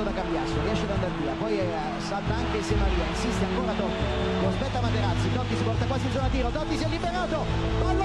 aspettando da Cambiasso, riesce ad andare via, poi eh, salta anche Se Maria, insiste ancora Totti, lo aspetta Materazzi, Totti si porta quasi in zona tiro, Totti si è liberato, pallonetto,